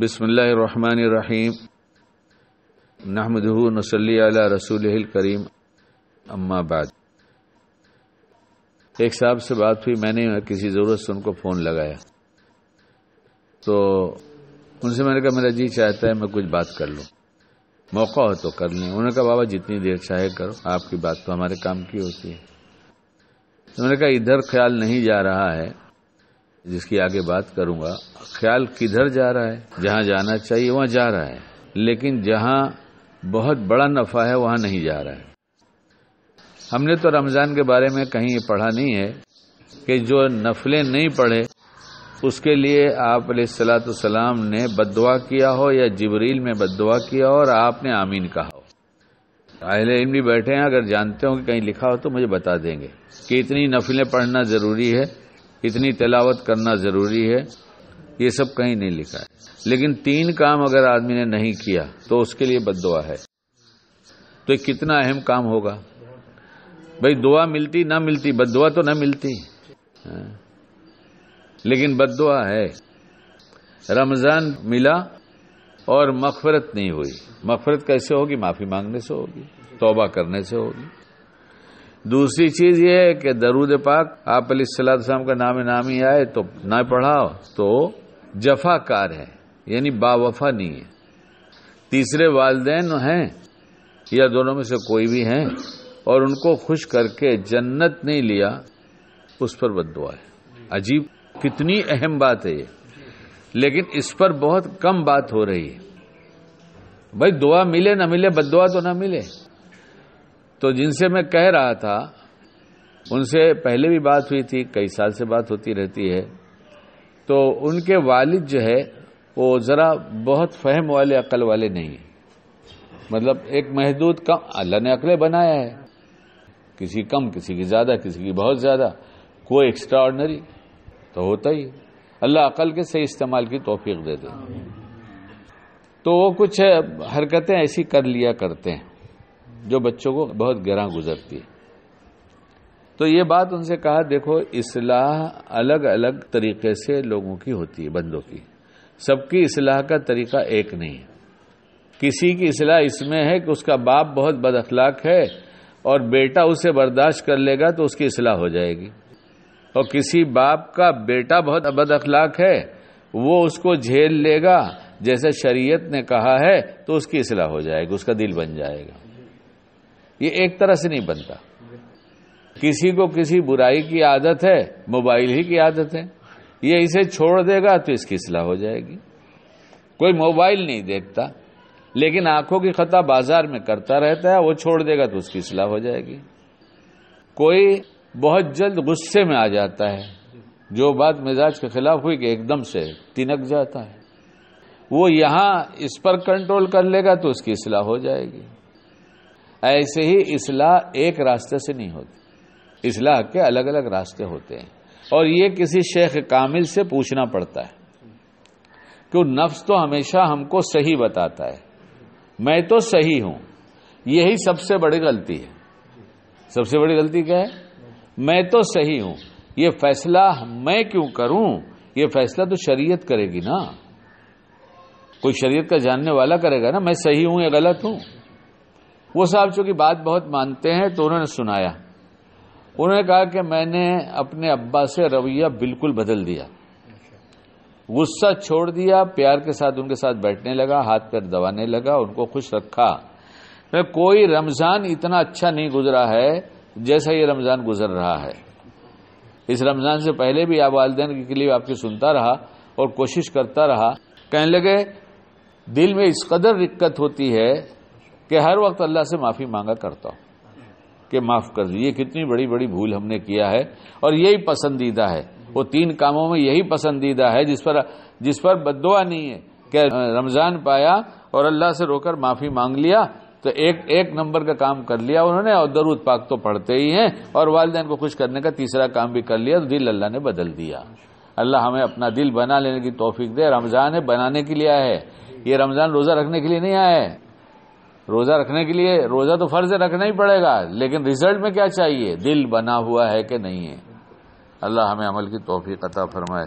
बिस्मिल्लाहिर्रहमानिर्रहीम। नहमदहू नसली रसूल करीम। अम्मा बाद। एक साहब से बात हुई, मैंने किसी ज़रूरत से उनको फ़ोन लगाया। तो उनसे मैंने कहा, मेरा जी चाहता है मैं कुछ बात कर लूँ। मौका हो तो कर लें। उन्होंने कहा, बाबा जितनी देर चाहे करो, आपकी बात तो हमारे काम की होती है। तो मैंने कहा, इधर ख्याल नहीं जा रहा है। जिसकी आगे बात करूँगा, ख्याल किधर जा रहा है, जहाँ जाना चाहिए वहाँ जा रहा है, लेकिन जहाँ बहुत बड़ा नफा है वहाँ नहीं जा रहा है। हमने तो रमज़ान के बारे में कहीं पढ़ा नहीं है कि जो नफलें नहीं पढ़े, उसके लिए आप सलाम ने बदवा किया हो या जबरील में बदुआ किया हो और आपने आमीन कहा हो। अहले इल्म भी बैठे हैं, अगर जानते हो कि कहीं लिखा हो तो मुझे बता देंगे कि इतनी नफलें पढ़ना ज़रूरी है। इतनी तिलावत करना ज़रूरी है, ये सब कहीं नहीं लिखा है। लेकिन तीन काम अगर आदमी ने नहीं किया तो उसके लिए बदुआ है। तो कितना अहम काम होगा? भाई, दुआ मिलती ना मिलती बदुआ तो ना मिलती। हाँ। लेकिन बदुआ है। रमज़ान मिला और मफफरत नहीं हुई। मफफरत कैसे होगी? माफ़ी मांगने से होगी, तौबा करने से होगी। दूसरी चीज़ ये है कि दरूद पाक, आप सलाम का नाम नामी आए तो ना पढ़ाओ तो जफाकार है, यानी बावफा नहीं है। तीसरे वालदेन हैं, या दोनों में से कोई भी हैं, और उनको खुश करके जन्नत नहीं लिया, उस पर बदुआ है। अजीब, कितनी अहम बात है ये। लेकिन इस पर बहुत कम बात हो रही है। भाई, दुआ मिले ना मिले बदुआ तो ना मिले। तो जिनसे मैं कह रहा था, उनसे पहले भी बात हुई थी, कई साल से बात होती रहती है तो उनके वालिद जो है, वो जरा बहुत फहम वाले, अकल वाले नहीं है। मतलब एक महदूद कम अल्लाह ने अकले बनाया है। किसी कम, किसी की ज़्यादा, किसी की बहुत ज़्यादा, कोई एक्स्ट्रा ऑर्डनरी तो होता ही। अल्लाह अकल के सही इस्तेमाल की तोफीक दे दे। तो वो कुछ हरकतें ऐसी कर लिया करते हैं। जो बच्चों को बहुत गहरा गुजरती है। तो ये बात उनसे कहा, देखो, इसलाह अलग अलग तरीके से लोगों की होती है, बंदों की। सबकी इसलाह का तरीका एक नहीं है। किसी की इसलाह इसमें है कि उसका बाप बहुत बद अखलाक है और बेटा उसे बर्दाश्त कर लेगा तो उसकी इसलाह हो जाएगी। और किसी बाप का बेटा बहुत बद अखलाक है, वो उसको झेल लेगा। जैसे शरीयत ने कहा है तो उसकी इसलाह हो जाएगी, उसका दिल बन जाएगा। ये एक तरह से नहीं बनता। किसी को किसी बुराई की आदत है, मोबाइल ही की आदत है। ये इसे छोड़ देगा तो इसकी सलाह हो जाएगी। कोई मोबाइल नहीं देखता, लेकिन आँखों की खता बाज़ार में करता रहता है, वो छोड़ देगा तो उसकी सलाह हो जाएगी। कोई बहुत जल्द गुस्से में आ जाता है, जो बात मिजाज के खिलाफ हुई कि एकदम से तिनक जाता है। वो यहाँ इस पर कंट्रोल कर लेगा तो उसकी सलाह हो जाएगी। ऐसे ही इसलाह एक रास्ते से नहीं होती। इसलाह के अलग अलग रास्ते होते हैं। और ये किसी शेख कामिल से पूछना पड़ता है क्यों नफ्स तो हमेशा हमको सही बताता है। मैं तो सही हूँ। यही सबसे बड़ी गलती है। सबसे बड़ी गलती क्या है? मैं तो सही हूँ। ये फैसला मैं क्यों करूँ? ये फैसला तो शरीयत करेगी ना। कोई शरीयत का जानने वाला करेगा ना, मैं सही हूँ या गलत हूँ? वो साहब चूँकि बात बहुत मानते हैं तो उन्होंने सुनाया। उन्होंने कहा कि मैंने अपने अब्बा से रवैया बिल्कुल बदल दिया। गुस्सा छोड़ दिया, प्यार के साथ उनके साथ बैठने लगा, हाथ पैर दबाने लगा, उनको खुश रखा। मैं कोई रमज़ान इतना अच्छा नहीं गुजरा है जैसा ये रमज़ान गुजर रहा है। इस रमज़ान से पहले भी आप वालदेन के लिए आपकी सुनता रहा और कोशिश करता रहा। कहने लगे, दिल में इस कदर दिक्कत होती है कि हर वक्त अल्लाह से माफ़ी मांगा करता हूँ, कि माफ़ कर दीजिए। कितनी बड़ी बड़ी भूल हमने किया है। और यही पसंदीदा है। वो तीन कामों में यही पसंदीदा है, जिस पर जिस पर बदुआ नहीं है कि रमज़ान पाया और अल्लाह से रोकर माफ़ी मांग लिया तो एक एक नंबर का काम कर लिया उन्होंने और दरूद पाक तो पढ़ते ही हैं और वालदेन को खुश करने का तीसरा काम भी कर लिया तो दिल अल्लाह ने बदल दिया। अल्लाह हमें अपना दिल बना लेने की तोफीक दे। रमज़ान है, बनाने के लिए आया है। ये रमज़ान रोजा रखने के लिए नहीं आया है। रोजा रखने के लिए, रोजा तो फ़र्ज़ रखना ही पड़ेगा, लेकिन रिज़ल्ट में क्या चाहिए? दिल बना हुआ है कि नहीं है? अल्लाह हमें अमल की तोहफी अता फरमाए।